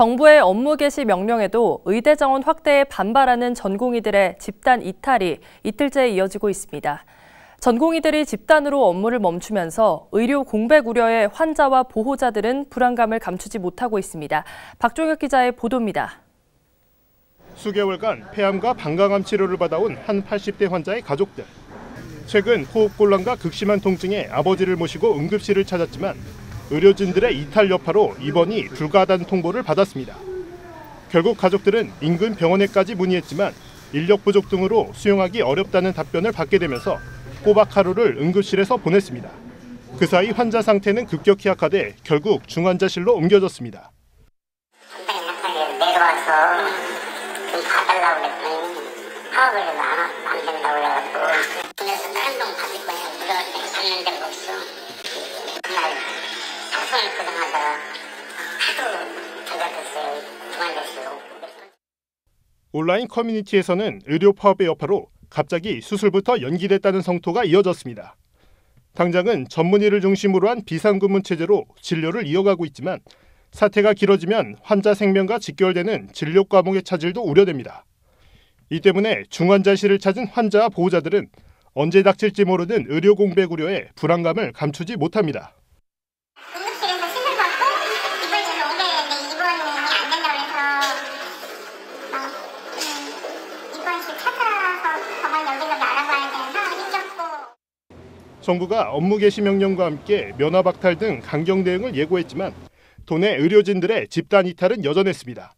정부의 업무 개시 명령에도 의대 정원 확대에 반발하는 전공의들의 집단 이탈이 이틀째 이어지고 있습니다. 전공의들이 집단으로 업무를 멈추면서 의료 공백 우려에 환자와 보호자들은 불안감을 감추지 못하고 있습니다. 박종혁 기자의 보도입니다. 수개월간 폐암과 방광암 치료를 받아온 한 80대 환자의 가족들. 최근 호흡곤란과 극심한 통증에 아버지를 모시고 응급실을 찾았지만 의료진들의 이탈 여파로 입원이 불가하다는 통보를 받았습니다. 결국 가족들은 인근 병원에까지 문의했지만 인력 부족 등으로 수용하기 어렵다는 답변을 받게 되면서 꼬박 하루를 응급실에서 보냈습니다. 그 사이 환자 상태는 급격히 악화돼 결국 중환자실로 옮겨졌습니다. 중환자실로 온라인 커뮤니티에서는 의료 파업의 여파로 갑자기 수술부터 연기됐다는 성토가 이어졌습니다. 당장은 전문의를 중심으로 한 비상근무 체제로 진료를 이어가고 있지만 사태가 길어지면 환자 생명과 직결되는 진료 과목의 차질도 우려됩니다. 이 때문에 중환자실을 찾은 환자와 보호자들은 언제 닥칠지 모르는 의료 공백 우려에 불안감을 감추지 못합니다. 생겼고 정부가 업무 개시 명령과 함께 면허 박탈 등 강경 대응을 예고했지만 도내 의료진들의 집단 이탈은 여전했습니다.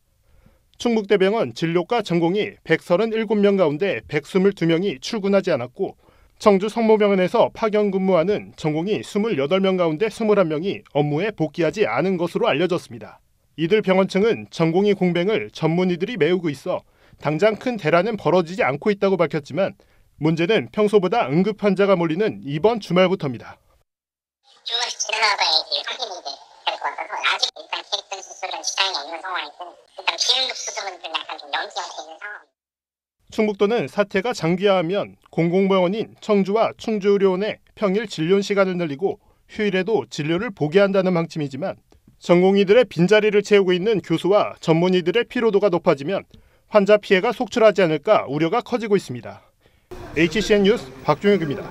충북대병원 진료과 전공이 137명 가운데 122명이 출근하지 않았고 청주 성모병원에서 파견 근무하는 전공이 28명 가운데 21명이 업무에 복귀하지 않은 것으로 알려졌습니다. 이들 병원 측은 전공의 공백을 전문의들이 메우고 있어 당장 큰 대란은 벌어지지 않고 있다고 밝혔지만 문제는 평소보다 응급 환자가 몰리는 이번 주말부터입니다. 조금씩 지나가봐야지 확인이 될것 같아서 아직 일단 계획된 수술은 시장이 없는 상황이고 일단 비응급 수술은 좀 약간 좀 연기가 되는 상황. 충북도는 사태가 장기화하면 공공병원인 청주와 충주의료원의 평일 진료 시간을 늘리고 휴일에도 진료를 보게 한다는 방침이지만 전공의들의 빈자리를 채우고 있는 교수와 전문의들의 피로도가 높아지면 환자 피해가 속출하지 않을까 우려가 커지고 있습니다. HCN 뉴스 박종혁입니다.